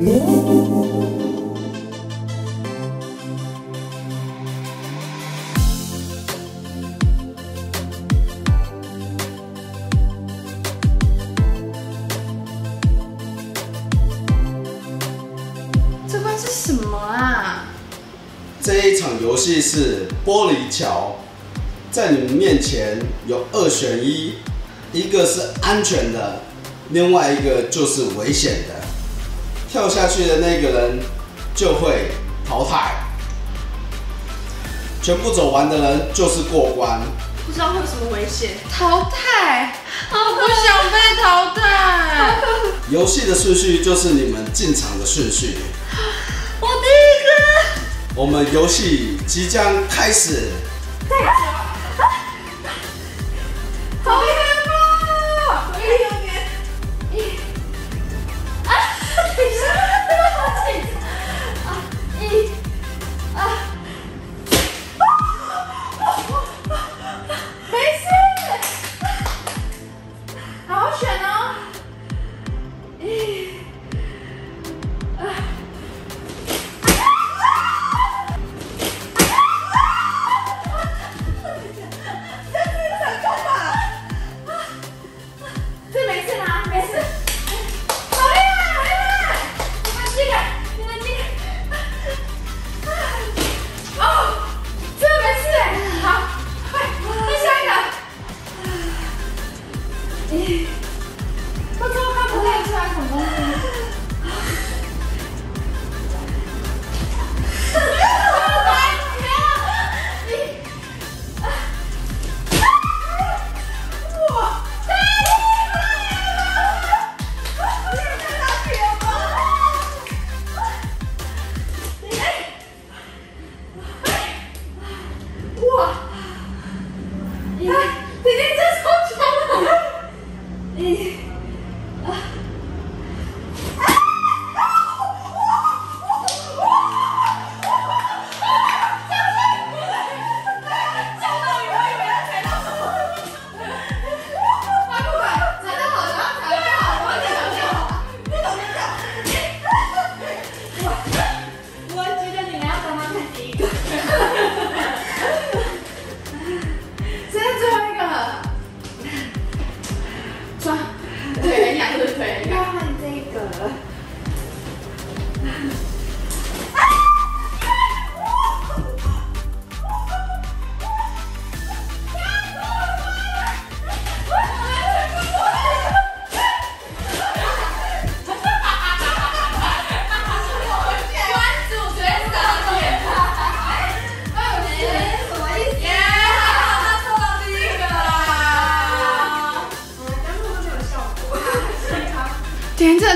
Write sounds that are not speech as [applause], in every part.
这关是什么啊？这一场游戏是玻璃桥，在你们面前有二选一，一个是安全的，另外一个就是危险的。跳下去的那个人就会淘汰，全部走完的人就是过关。不知道会有什么危险。淘汰？我不想被淘汰。[laughs] 游戏的顺序就是你们进场的顺序。我第一个。我们游戏即将开始。选哦。一，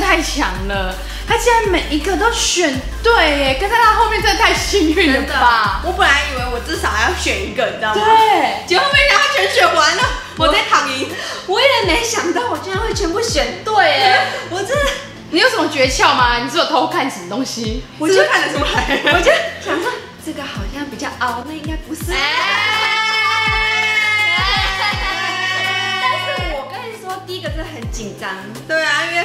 的太强了，他竟然每一个都选对耶，跟在他后面真的太幸运了吧？我本来以为我至少要选一个，你知道吗？对，结果没想到全选完了，我在躺赢。我也没想到我竟然会全部选对耶！我真的，你有什么诀窍吗？你是有偷看什么东西？我就看得出来，我就想说这个好像比较凹，那应该不是。哎但是我跟你说，第一个真的很紧张。对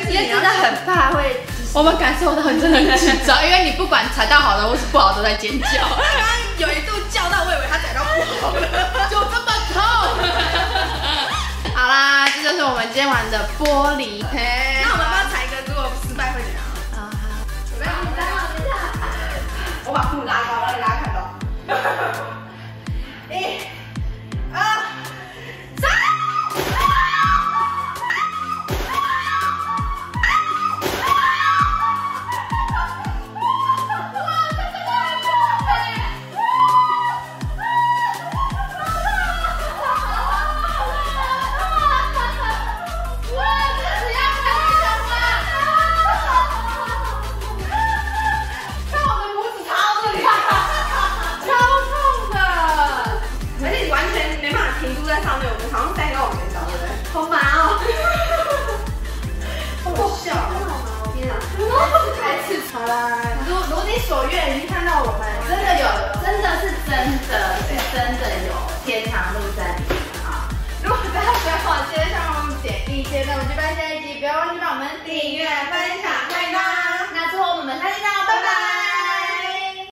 啊，因为真的很怕会。我们感受到很真的很紧张，因为你不管踩到好的或是不好，都在尖叫，刚 [laughs] 刚有一度叫到，我以为他踩到不好了。就这么痛。[laughs] 好啦，这就是我们今天玩的玻璃胚。那我们要不要踩一个，如果失败会怎样？啊，准备好，等一。我把裤子拉高，啦，如如你所愿，已经看到我们真的有，真的是真的，是真的有天堂路在里面啊！如果大家喜欢我今天，希望我们点一些，那我们就拜下一集，不要忘记帮我们订阅、